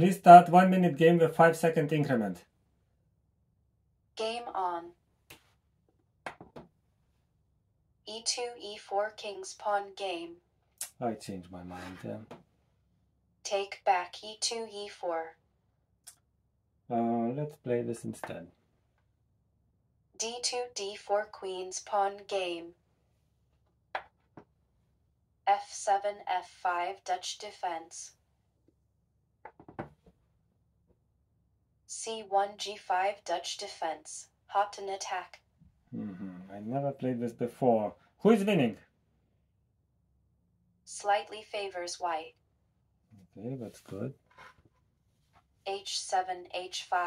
Please start one minute game with five second increment. Game on. E E2, E4, King's Pawn game. I changed my mind. Yeah. Take back E E2, E4. Uh, let's play this instead. D2, D4, Queen's Pawn game. F7, F5, Dutch defense. C1, G5, Dutch defense. Hopton attack. hmm I never played this before. Who is winning? Slightly favors white. Okay, that's good. H7, H5.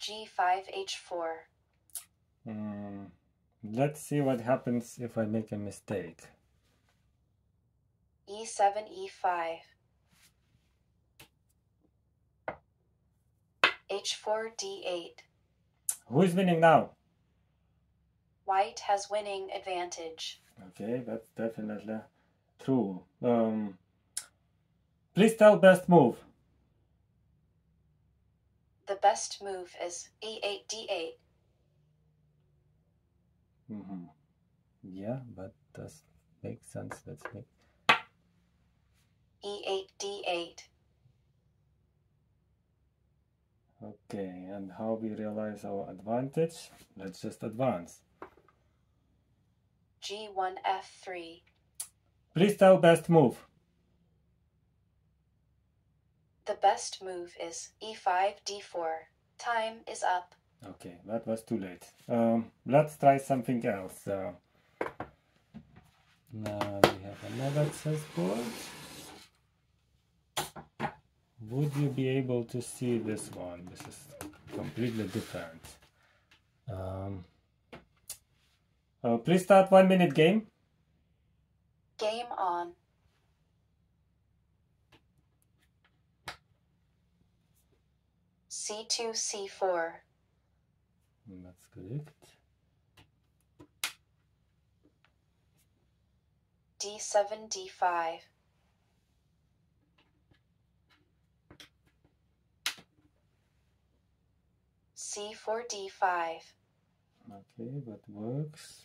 G5, H4. Mm, let's see what happens if I make a mistake. E7, E5. H4, D8. Who is winning now? White has winning advantage. Okay, that's definitely true. Um, please tell best move. The best move is E E8, D8. hmm Yeah, but does make sense. Let's make. E8, D8. Okay, and how we realize our advantage? Let's just advance. G1, F3. Please tell best move. The best move is E E5, D4. Time is up. Okay, that was too late. Um, let's try something else. Uh, now we have another chessboard. Would you be able to see this one? This is completely different. Um, uh, please start one minute game. Game on. C2, C4. That's correct. D7, D5. C4, D5. Okay, that works.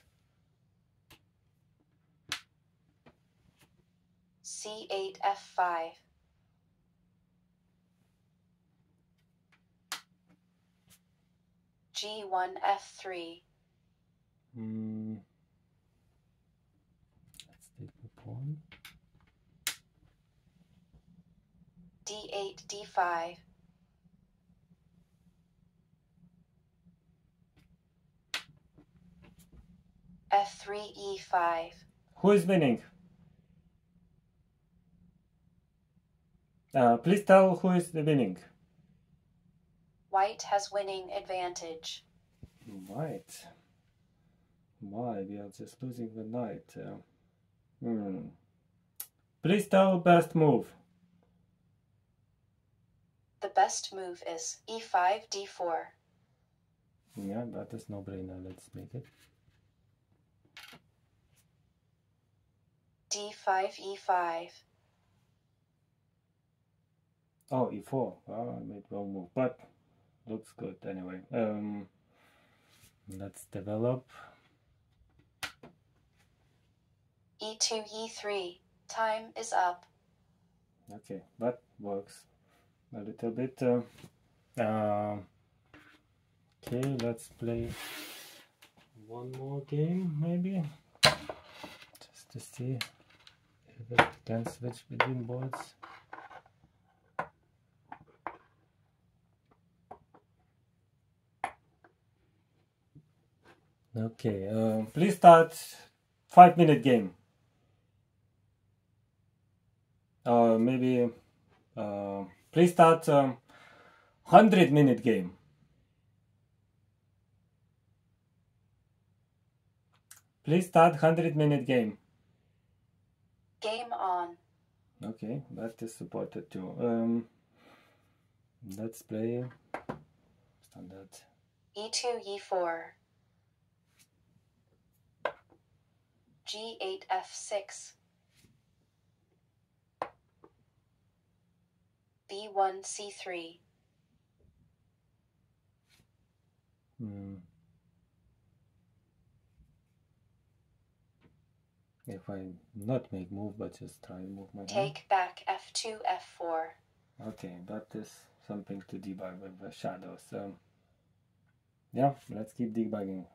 C8, F5. G1, F3. Hmm. Let's take the pawn. D8, D5. F3, E5. Who is winning? Uh, please tell who is the winning. White has winning advantage. White. Why? We are just losing the knight. Uh, hmm. Please tell best move. The best move is E E5, D4. Yeah, that is no brainer. Let's make it. D5, E5. Oh, e4. Oh, I made wrong move, but looks good anyway. Um, let's develop. E2, E3. Time is up. Okay, that works a little bit. Uh, uh, okay, let's play one more game, maybe, just to see can switch between boards. Okay, uh, please start five minute game. Uh, maybe uh, please start um, 100 minute game. Please start 100 minute game. Game on. Okay, that is supported too. Um, let's play standard. E2, E4. G8, F6. B1, C3. Hmm. If I not make move, but just try and move my hand. Take back f2, f4. Okay, that is something to debug with the shadows. So yeah, let's keep debugging.